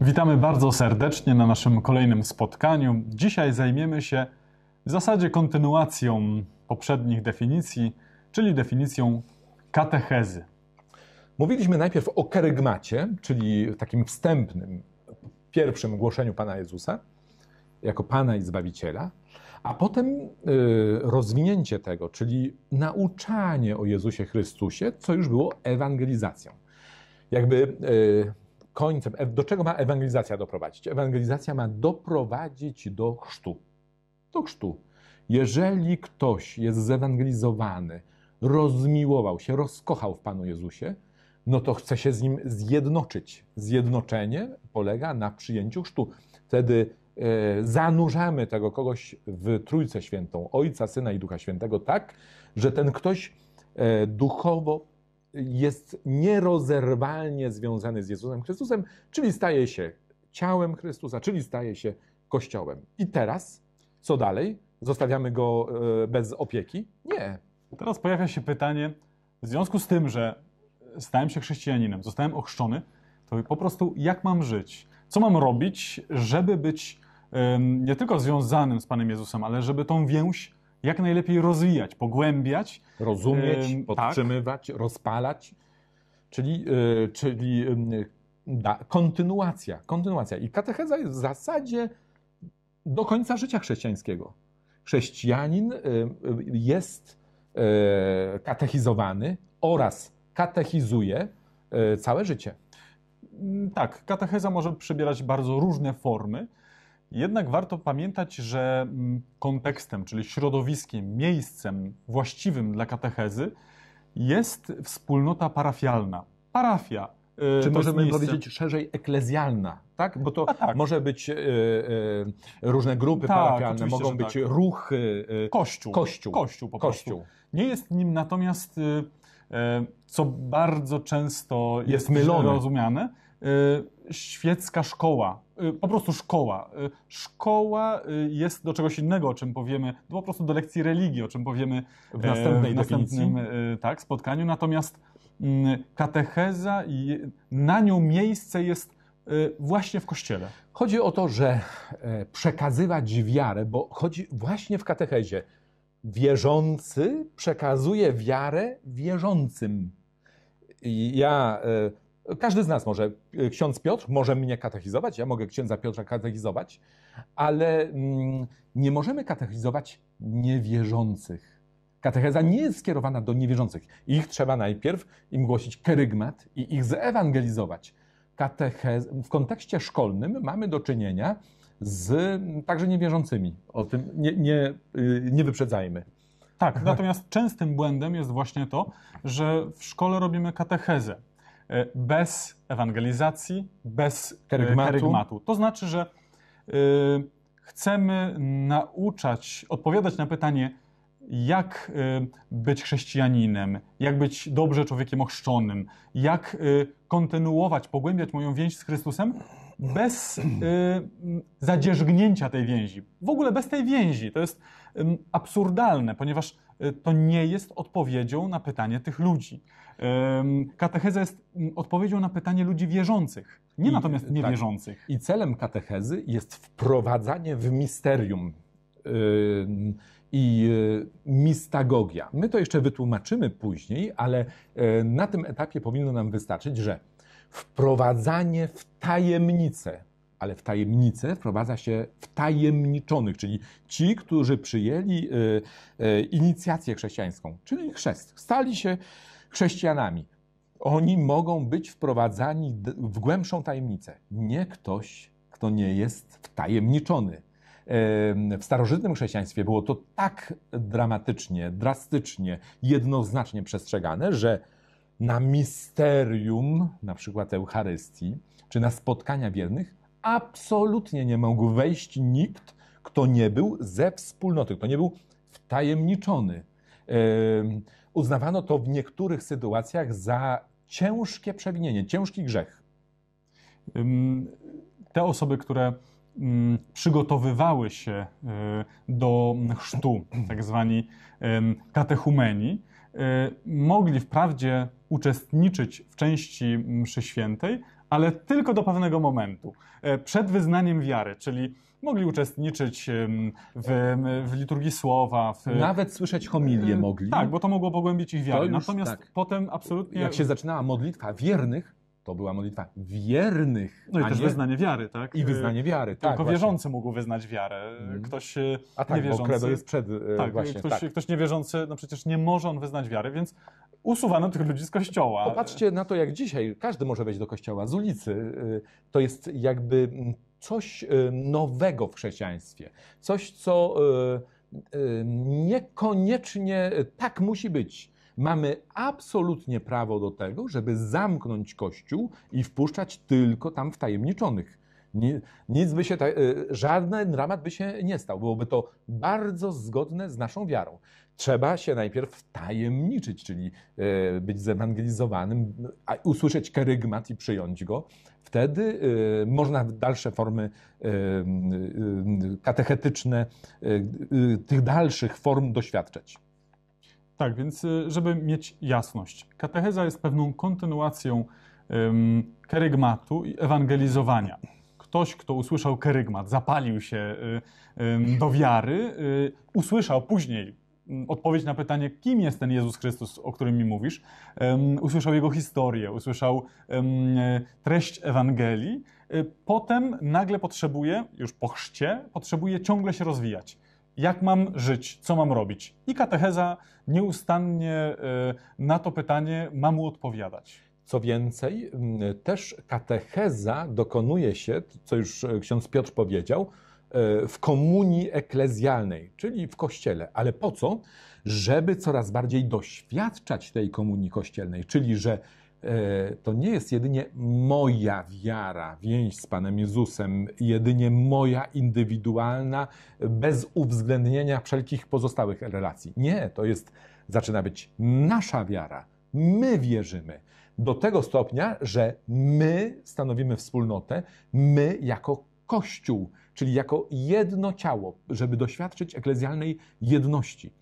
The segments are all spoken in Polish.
Witamy bardzo serdecznie na naszym kolejnym spotkaniu. Dzisiaj zajmiemy się w zasadzie kontynuacją poprzednich definicji, czyli definicją katechezy. Mówiliśmy najpierw o kerygmacie, czyli takim wstępnym, pierwszym głoszeniu Pana Jezusa jako Pana i Zbawiciela, a potem y, rozwinięcie tego, czyli nauczanie o Jezusie Chrystusie, co już było ewangelizacją. Jakby y, końcem, do czego ma ewangelizacja doprowadzić? Ewangelizacja ma doprowadzić do chrztu. Do chrztu. Jeżeli ktoś jest zewangelizowany, rozmiłował się, rozkochał w Panu Jezusie, no to chce się z nim zjednoczyć. Zjednoczenie polega na przyjęciu chrztu. Wtedy e, zanurzamy tego kogoś w Trójcę Świętą, Ojca, Syna i Ducha Świętego, tak, że ten ktoś e, duchowo jest nierozerwalnie związany z Jezusem Chrystusem, czyli staje się ciałem Chrystusa, czyli staje się Kościołem. I teraz, co dalej? Zostawiamy go e, bez opieki? Nie. Teraz pojawia się pytanie, w związku z tym, że stałem się chrześcijaninem, zostałem ochrzczony, to po prostu jak mam żyć? Co mam robić, żeby być nie tylko związanym z Panem Jezusem, ale żeby tą więź jak najlepiej rozwijać, pogłębiać. Rozumieć, um, podtrzymywać, tak. rozpalać. Czyli, yy, czyli da, kontynuacja, kontynuacja. I katecheza jest w zasadzie do końca życia chrześcijańskiego. Chrześcijanin yy, jest katechizowany oraz katechizuje całe życie. Tak, katecheza może przybierać bardzo różne formy. Jednak warto pamiętać, że mm, kontekstem, czyli środowiskiem, miejscem właściwym dla katechezy jest wspólnota parafialna. Parafia. Y, Czy możemy miejsce... powiedzieć szerzej eklezjalna, tak? Bo to tak. może być y, y, różne grupy tak, parafialne, mogą być tak. ruchy. Kościół. Kościół. Kościół po Kościół. Prostu. Nie jest nim natomiast, co bardzo często jest, jest mylone. rozumiane, świecka szkoła Y, po prostu szkoła. Y, szkoła y, jest do czegoś innego, o czym powiemy, po prostu do lekcji religii, o czym powiemy w, następnej w następnym tak, spotkaniu. Natomiast mm, katecheza na nią miejsce jest właśnie w kościele. Chodzi o to, że e, przekazywać wiarę, bo chodzi właśnie w katechezie. Wierzący przekazuje wiarę wierzącym. Ja e, każdy z nas może, y, ksiądz Piotr może mnie katechizować, ja mogę księdza Piotra katechizować, ale mm, nie możemy katechizować niewierzących. Katecheza nie jest skierowana do niewierzących. Ich trzeba najpierw im głosić kerygmat i ich zewangelizować. Katechez... W kontekście szkolnym mamy do czynienia z mm, także niewierzącymi. O tym nie, nie, y, nie wyprzedzajmy. Tak, natomiast częstym błędem jest właśnie to, że w szkole robimy katechezę. E, bez ewangelizacji, bez e, kerygmatu. kerygmatu. To znaczy, że e, chcemy nauczać, odpowiadać na pytanie, jak być chrześcijaninem, jak być dobrze człowiekiem ochrzczonym, jak kontynuować, pogłębiać moją więź z Chrystusem bez zadzierzgnięcia tej więzi. W ogóle bez tej więzi. To jest absurdalne, ponieważ to nie jest odpowiedzią na pytanie tych ludzi. Katecheza jest mm, odpowiedzią na pytanie ludzi wierzących, nie I, natomiast tak. niewierzących. Tak. I celem katechezy jest wprowadzanie w misterium i y, mistagogia. My to jeszcze wytłumaczymy później, ale na tym etapie powinno nam wystarczyć, że wprowadzanie w tajemnicę, ale w tajemnicę wprowadza się wtajemniczonych, czyli ci, którzy przyjęli y, y, inicjację chrześcijańską, czyli chrzest, stali się chrześcijanami. Oni mogą być wprowadzani w głębszą tajemnicę. Nie ktoś, kto nie jest wtajemniczony. W starożytnym chrześcijaństwie było to tak dramatycznie, drastycznie, jednoznacznie przestrzegane, że na misterium, na przykład Eucharystii, czy na spotkania wiernych, absolutnie nie mógł wejść nikt, kto nie był ze wspólnoty, kto nie był wtajemniczony uznawano to w niektórych sytuacjach za ciężkie przewinienie, ciężki grzech. Te osoby, które przygotowywały się e, do chrztu, tak zwani katechumeni, e, mogli wprawdzie uczestniczyć w części mszy świętej, ale tylko do pewnego momentu. E, przed wyznaniem wiary, czyli mogli uczestniczyć w, w liturgii słowa. W... Nawet słyszeć homilię mogli. Tak, bo to mogło pogłębić ich wiarę. Natomiast tak. potem absolutnie... Jak się zaczynała modlitwa wiernych, to była modlitwa wiernych. No i też nie... wyznanie wiary, tak? I wyznanie wiary, tak. Tylko wierzący mógł wyznać wiarę. Mhm. Ktoś e, A tak, niewierzący. Bo jest przed. E, tak, właśnie, ktoś, tak. ktoś niewierzący, no przecież nie może on wyznać wiary, więc usuwano tych ludzi z kościoła. Popatrzcie na to, jak dzisiaj każdy może wejść do kościoła z ulicy. E, to jest jakby coś nowego w chrześcijaństwie. Coś, co niekoniecznie tak musi być. Mamy absolutnie prawo do tego, żeby zamknąć kościół i wpuszczać tylko tam wtajemniczonych. nic by się, e, żaden dramat by się nie stał. Byłoby to bardzo zgodne z naszą wiarą. Trzeba się najpierw wtajemniczyć, czyli e, być zewangelizowanym, usłyszeć kerygmat i przyjąć go. Wtedy e, można dalsze formy katechetyczne, tych dalszych form doświadczać. Tak, więc y, żeby mieć jasność, katecheza jest pewną kontynuacją um, kerygmatu i ewangelizowania. Ktoś, kto usłyszał kerygmat, zapalił się um, do wiary, um, usłyszał później odpowiedź na pytanie, kim jest ten Jezus Chrystus, o którym mi mówisz, usłyszał jego historię, usłyszał treść Ewangelii, potem nagle potrzebuje, już po chrzcie, potrzebuje ciągle się rozwijać jak mam żyć, co mam robić. I katecheza nieustannie e, na to pytanie ma mu odpowiadać. Co więcej, też katecheza dokonuje się, co już e, ksiądz Piotr powiedział, e, w komunii eklezjalnej, czyli w kościele. Ale po co? Żeby coraz bardziej doświadczać tej komunii kościelnej, czyli że to nie jest jedynie moja wiara, więź z Panem Jezusem, jedynie moja indywidualna, bez uwzględnienia wszelkich pozostałych relacji. Nie, to jest, zaczyna być nasza wiara. My wierzymy do tego stopnia, że my stanowimy wspólnotę, my jako Kościół, czyli jako jedno ciało, żeby doświadczyć eklezjalnej jedności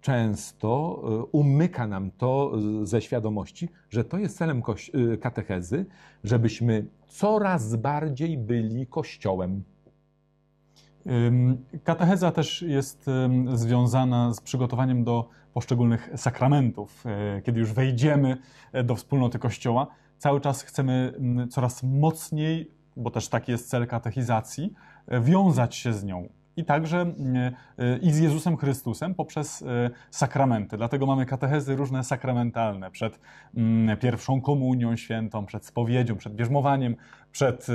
często e, umyka nam to ze świadomości, że to jest celem e, katechezy, żebyśmy coraz bardziej byli Kościołem. Katecheza też jest związana z przygotowaniem do poszczególnych sakramentów. Kiedy już wejdziemy do wspólnoty Kościoła, cały czas chcemy coraz mocniej, bo też taki jest cel katechizacji, wiązać się z nią, i także e, e, i z Jezusem Chrystusem poprzez e, sakramenty. Dlatego mamy katechezy różne sakramentalne przed mm, pierwszą komunią świętą, przed spowiedzią, przed bierzmowaniem, przed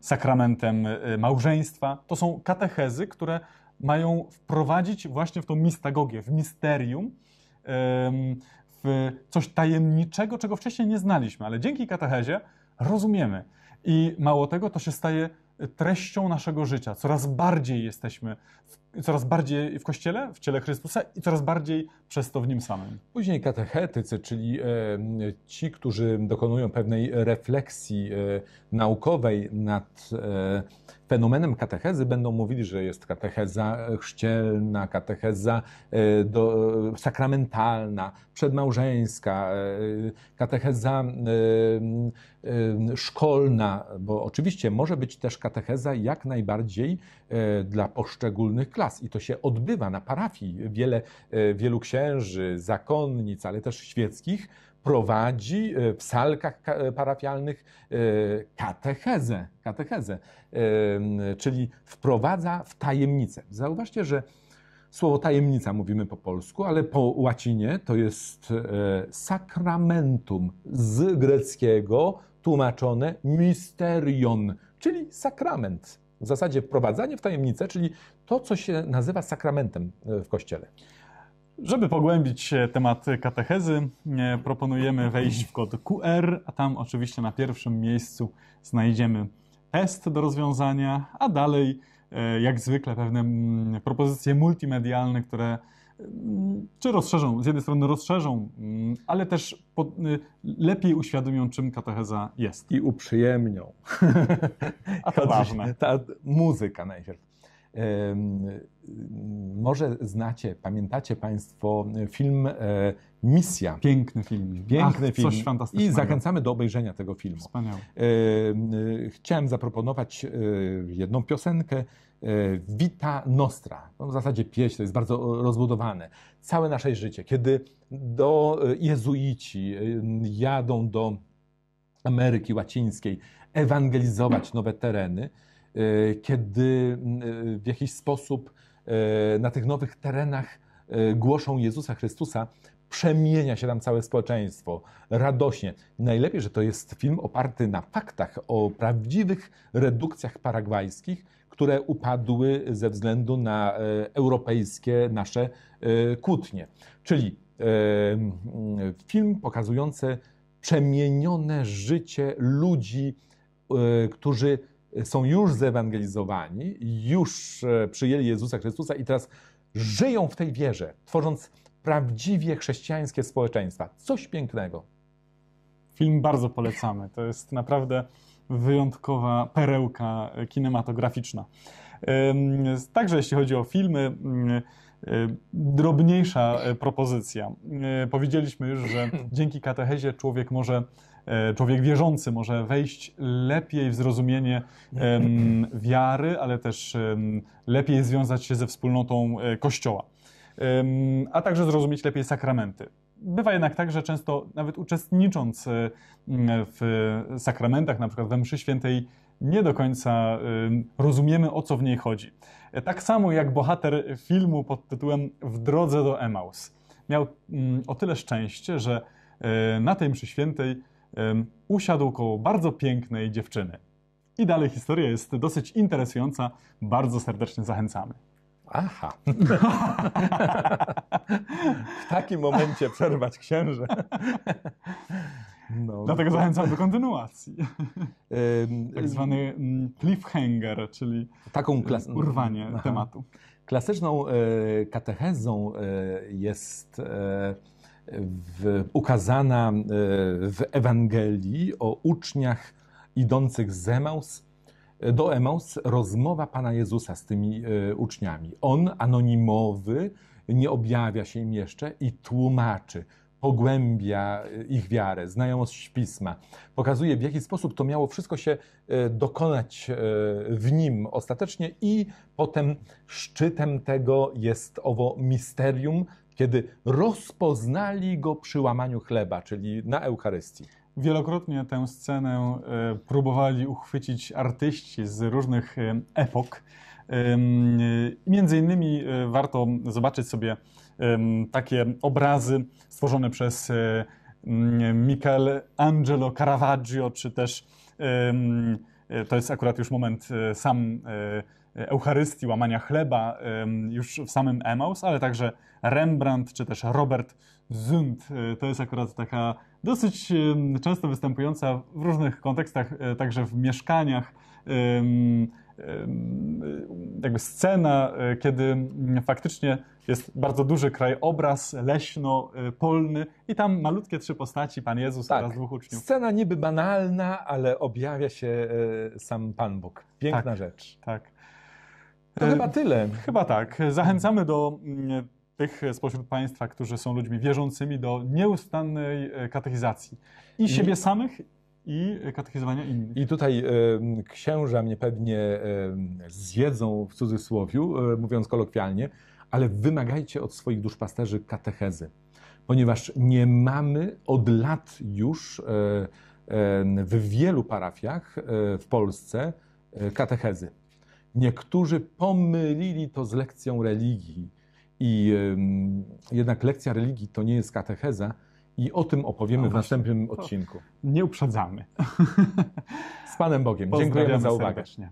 sakramentem małżeństwa. To są katechezy, które mają wprowadzić właśnie w tą mistagogię, w misterium, w coś tajemniczego, czego wcześniej nie znaliśmy, ale dzięki katechezie rozumiemy. I mało tego, to się staje treścią naszego życia. Coraz bardziej jesteśmy, w, coraz bardziej w Kościele, w ciele Chrystusa i coraz bardziej przez to w Nim samym. Później katechetycy, czyli e, ci, którzy dokonują pewnej refleksji e, naukowej nad e, fenomenem katechezy, będą mówili, że jest katecheza chrzcielna, katecheza do, sakramentalna, przedmałżeńska, katecheza szkolna, bo oczywiście może być też katecheza jak najbardziej dla poszczególnych klas i to się odbywa na parafii. Wiele, wielu księży, zakonnic, ale też świeckich prowadzi e, w salkach e, parafialnych e, katechezę, katechezę, czyli wprowadza w tajemnicę. Zauważcie, że słowo tajemnica mówimy po polsku, ale po łacinie to jest sakramentum z greckiego tłumaczone mysterion, czyli sakrament. W zasadzie wprowadzanie w tajemnicę, czyli to, co się nazywa sakramentem w Kościele. Żeby pogłębić temat katechezy, e, proponujemy wejść w kod QR, a tam oczywiście na pierwszym miejscu znajdziemy test do rozwiązania, a dalej, e, jak zwykle, pewne mm, propozycje multimedialne, które czy rozszerzą, z jednej strony rozszerzą, mm, ale też y, lepiej uświadomią, czym katecheza jest. I uprzyjemnią. A to ważne. Ta muzyka najpierw. Może znacie, pamiętacie Państwo film Misja. Piękny film. Piękny Ach, film. Coś fantastycznego. I zachęcamy do obejrzenia tego filmu. Wspaniały. Chciałem zaproponować jedną piosenkę E, Vita Nostra, no w zasadzie pieśń, to jest bardzo rozbudowane. Całe nasze życie, kiedy do e, jezuici e, jadą do Ameryki Łacińskiej ewangelizować nowe tereny, kiedy w jakiś sposób na tych nowych terenach głoszą Jezusa Chrystusa, przemienia się tam całe społeczeństwo radośnie. Najlepiej, że to jest film oparty na faktach o prawdziwych redukcjach paragwajskich, które upadły ze względu na e, europejskie nasze e, kłótnie. Czyli e, film pokazujący przemienione życie ludzi, którzy są już zewangelizowani, już przyjęli Jezusa Chrystusa i teraz żyją w tej wierze, tworząc prawdziwie chrześcijańskie społeczeństwa. Coś pięknego. Film bardzo polecamy. To jest naprawdę wyjątkowa perełka kinematograficzna. Także jeśli chodzi o filmy, drobniejsza e, propozycja. E, powiedzieliśmy już, że dzięki katechezie człowiek może, e, człowiek wierzący może wejść lepiej w zrozumienie wiary, ale też lepiej związać się ze wspólnotą Kościoła, a także zrozumieć lepiej sakramenty. Bywa jednak tak, że często nawet uczestnicząc e, w sakramentach, na przykład we mszy świętej, nie do końca e, rozumiemy, o co w niej chodzi. E, tak samo jak bohater filmu pod tytułem W drodze do Emaus. Miał mm, o tyle szczęście, że na tej mszy świętej usiadł koło bardzo pięknej dziewczyny. I dalej historia jest dosyć interesująca, bardzo serdecznie zachęcamy. Aha. w takim momencie przerwać księże. No. Dlatego zachęcam do kontynuacji. tak zwany mm, cliffhanger, czyli taką klas... urwanie Aha. tematu. Klasyczną e, katechezą e, jest e, w, ukazana w Ewangelii o uczniach idących z Emaus do Emaus rozmowa Pana Jezusa z tymi e, uczniami. On, anonimowy, nie objawia się im jeszcze i tłumaczy, pogłębia e, ich wiarę, znajomość pisma. Pokazuje, w jaki sposób to miało wszystko się e, dokonać w nim ostatecznie, i potem szczytem tego jest owo misterium, kiedy rozpoznali go przy łamaniu chleba, czyli na Eucharystii. Wielokrotnie tę scenę e, próbowali uchwycić artyści z różnych e, epok. Między innymi e, warto zobaczyć sobie takie obrazy stworzone przez Michelangelo Caravaggio, czy też to jest akurat już moment sam Eucharystii, łamania chleba już w samym Emaus, ale także Rembrandt, czy też Robert Zund. To jest akurat taka dosyć często występująca w różnych kontekstach, e, także w mieszkaniach. Jakby scena, e, kiedy faktycznie jest bardzo duży krajobraz leśno-polny i tam malutkie trzy postaci, Pan Jezus tak. oraz dwóch uczniów. Scena niby banalna, ale objawia się e, sam Pan Bóg. Piękna tak, rzecz. Tak. To chyba tyle. Chyba tak. Zachęcamy do mm, tych spośród Państwa, którzy są ludźmi wierzącymi, do nieustannej e, katechizacji i siebie samych, i katechizowania innych. I tutaj y, księża mnie pewnie y, zjedzą w cudzysłowiu, y, mówiąc kolokwialnie, ale wymagajcie od swoich duszpasterzy katechezy, ponieważ nie mamy od lat już w wielu parafiach w Polsce katechezy. Niektórzy pomylili to z lekcją religii i jednak lekcja religii to nie jest katecheza i o tym opowiemy w następnym odcinku. Nie uprzedzamy. Z Panem Bogiem. Dziękujemy za uwagę. Serdecznie.